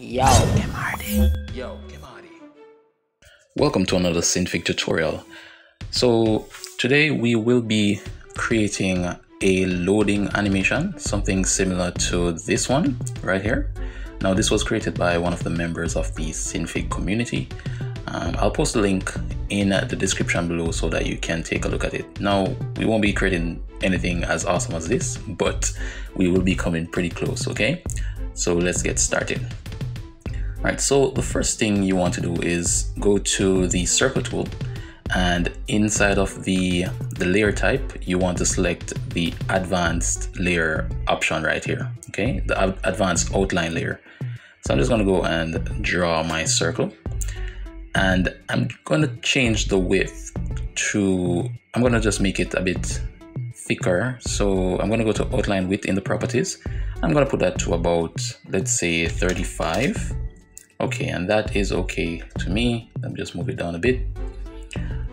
Yo. Yo, Welcome to another Synfig tutorial. So today we will be creating a loading animation, something similar to this one right here. Now this was created by one of the members of the Synfig community. Um, I'll post a link in the description below so that you can take a look at it. Now we won't be creating anything as awesome as this, but we will be coming pretty close, okay? So let's get started. Right, so the first thing you want to do is go to the circle tool and inside of the, the layer type, you want to select the advanced layer option right here, okay? The advanced outline layer. So I'm just gonna go and draw my circle and I'm gonna change the width to, I'm gonna just make it a bit thicker. So I'm gonna go to outline width in the properties. I'm gonna put that to about, let's say 35 okay and that is okay to me. Let me just move it down a bit.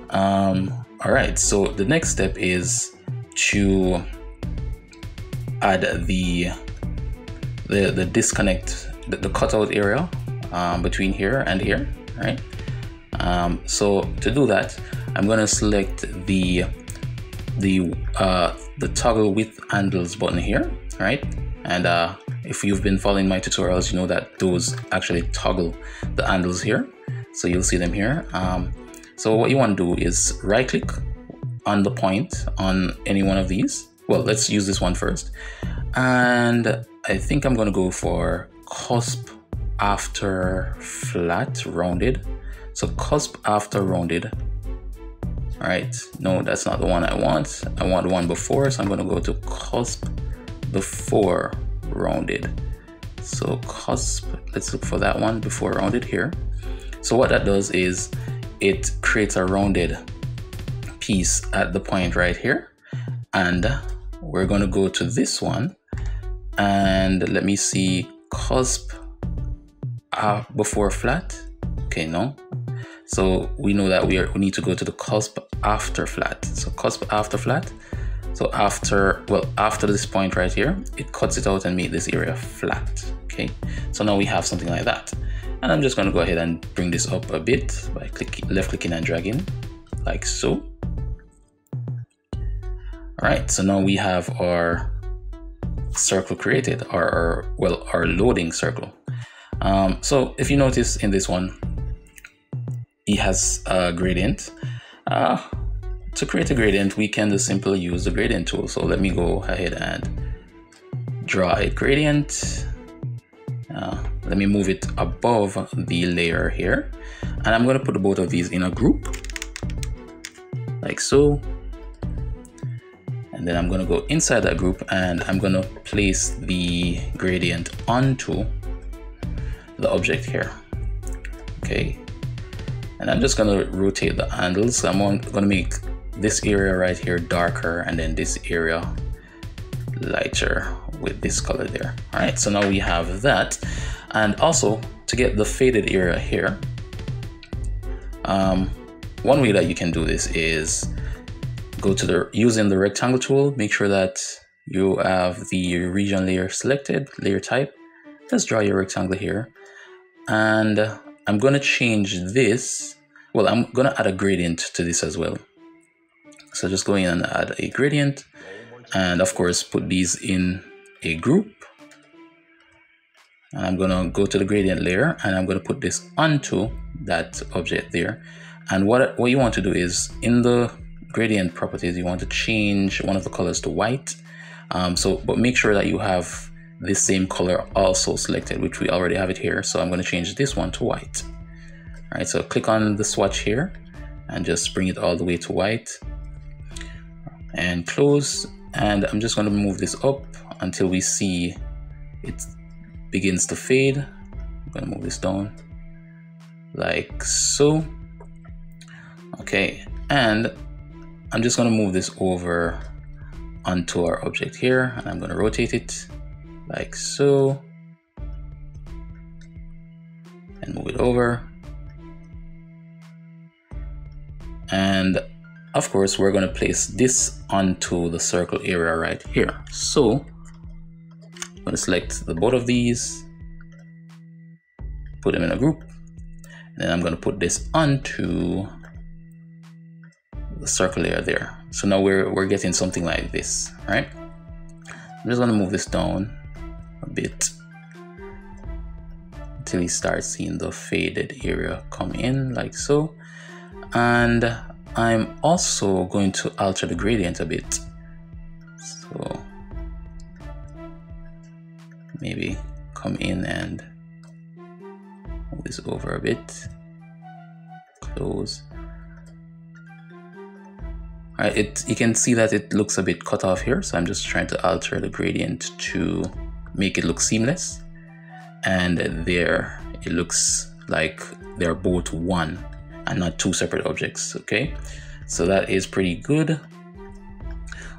Um all right so the next step is to add the the, the disconnect the, the cutout area um, between here and here right? Um, so to do that I'm gonna select the the uh, the toggle width handles button here right? And uh, if you've been following my tutorials, you know that those actually toggle the handles here. So you'll see them here. Um, so what you want to do is right click on the point on any one of these. Well, let's use this one first. And I think I'm going to go for cusp after flat rounded. So cusp after rounded. All right, no, that's not the one I want. I want the one before, so I'm going to go to cusp before rounded. So cusp, let's look for that one before rounded here. So what that does is it creates a rounded piece at the point right here. And we're going to go to this one and let me see cusp uh, before flat. Okay, no. So we know that we, are, we need to go to the cusp after flat. So cusp after flat so after, well, after this point right here, it cuts it out and make this area flat, okay? So now we have something like that. And I'm just gonna go ahead and bring this up a bit by clicking, left clicking and dragging, like so. All right, so now we have our circle created, or, our, well, our loading circle. Um, so if you notice in this one, it has a gradient. Uh, to create a gradient, we can just simply use the gradient tool. So let me go ahead and draw a gradient. Uh, let me move it above the layer here. And I'm going to put both of these in a group like so. And then I'm going to go inside that group and I'm going to place the gradient onto the object here. Okay. And I'm just going to rotate the handles. I'm going to make this area right here darker and then this area lighter with this color there. All right so now we have that. And also to get the faded area here um, one way that you can do this is go to the using the rectangle tool make sure that you have the region layer selected layer type. Let's draw your rectangle here. And I'm going to change this well I'm going to add a gradient to this as well so just go in and add a gradient and of course put these in a group. And I'm gonna go to the gradient layer and I'm gonna put this onto that object there. And what, what you want to do is in the gradient properties, you want to change one of the colors to white. Um, so, but make sure that you have this same color also selected, which we already have it here. So I'm to change this one to white. All right, so click on the swatch here and just bring it all the way to white and close. And I'm just going to move this up until we see it begins to fade. I'm going to move this down like so. Okay and I'm just going to move this over onto our object here and I'm going to rotate it like so. And move it over. And of course we're going to place this onto the circle area right here so I'm going to select the both of these put them in a group. And I'm going to put this onto the circle layer there. So now we're, we're getting something like this, right? I'm just going to move this down a bit until you start seeing the faded area come in like so. And I'm also going to alter the gradient a bit. So maybe come in and move this over a bit. Close. It you can see that it looks a bit cut off here, so I'm just trying to alter the gradient to make it look seamless. And there it looks like they're both one and not two separate objects, okay? So that is pretty good.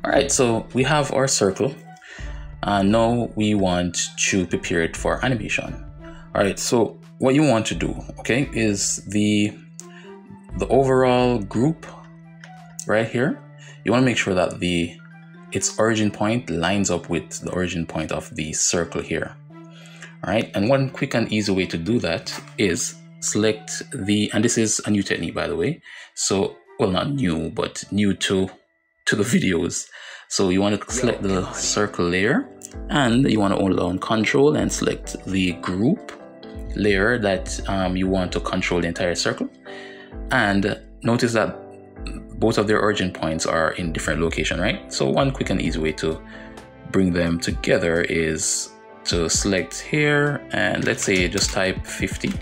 All right, so we have our circle. And now we want to prepare it for animation. All right, so what you want to do, okay, is the the overall group right here. You want to make sure that the its origin point lines up with the origin point of the circle here. All right, and one quick and easy way to do that is select the, and this is a new technique by the way. So, well, not new, but new to, to the videos. So you want to select the circle layer and you want to hold down control and select the group layer that um, you want to control the entire circle. And notice that both of their origin points are in different location, right? So one quick and easy way to bring them together is to select here and let's say just type 50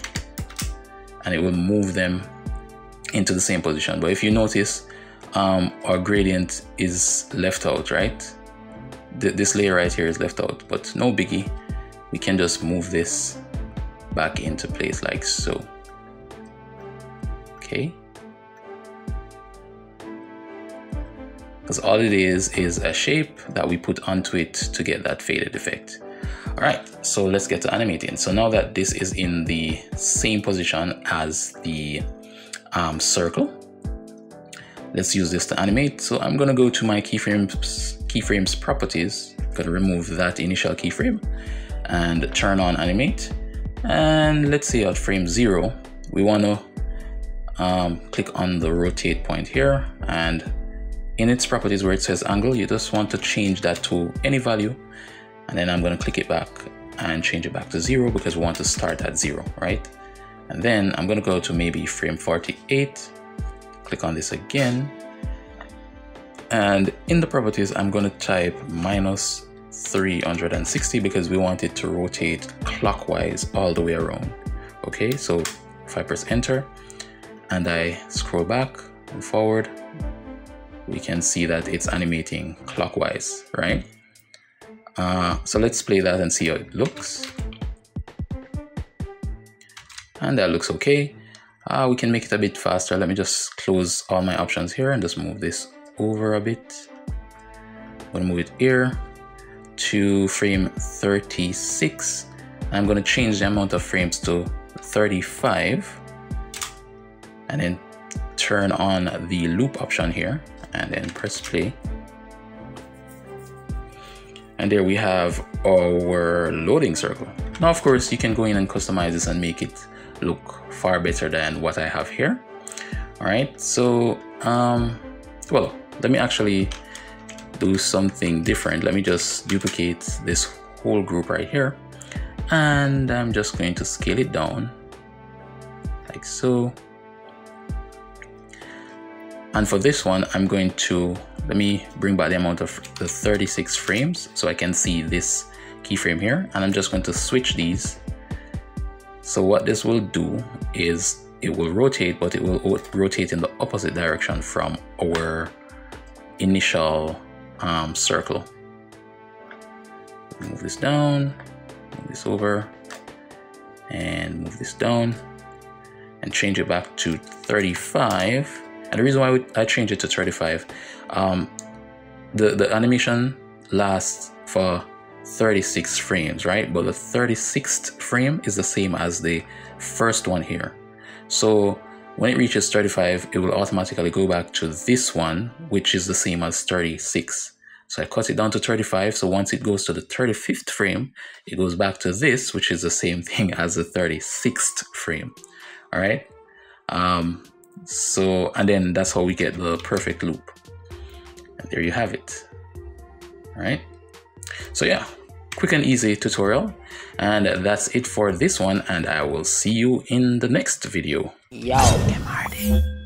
and it will move them into the same position. But if you notice, um, our gradient is left out, right? Th this layer right here is left out, but no biggie. We can just move this back into place like so. Okay. Because all it is is a shape that we put onto it to get that faded effect. All right, so let's get to animating. So now that this is in the same position as the um, circle, let's use this to animate. So I'm gonna go to my keyframes, keyframes properties, gonna remove that initial keyframe and turn on animate. And let's say at frame zero, we wanna um, click on the rotate point here and in its properties where it says angle, you just want to change that to any value and then I'm going to click it back and change it back to zero because we want to start at zero, right? And then I'm going to go to maybe frame 48, click on this again. And in the properties, I'm going to type minus 360 because we want it to rotate clockwise all the way around. Okay, so if I press enter and I scroll back and forward, we can see that it's animating clockwise, right? Uh, so let's play that and see how it looks. And that looks okay. Uh, we can make it a bit faster. Let me just close all my options here and just move this over a bit. I'm gonna move it here to frame 36. I'm gonna change the amount of frames to 35 and then turn on the loop option here and then press play and there we have our loading circle. Now of course you can go in and customize this and make it look far better than what I have here. All right so um well let me actually do something different. Let me just duplicate this whole group right here. And I'm just going to scale it down like so. And for this one I'm going to let me bring back the amount of the 36 frames so I can see this keyframe here. And I'm just going to switch these. So what this will do is it will rotate but it will rotate in the opposite direction from our initial um, circle. Move this down move this over and move this down and change it back to 35 and the reason why I changed it to 35, um, the, the animation lasts for 36 frames, right? But the 36th frame is the same as the first one here. So when it reaches 35, it will automatically go back to this one, which is the same as 36. So I cut it down to 35. So once it goes to the 35th frame, it goes back to this, which is the same thing as the 36th frame. All right. Um, so, and then that's how we get the perfect loop. And there you have it. All right. So yeah, quick and easy tutorial. And that's it for this one. And I will see you in the next video. Yo, MRD.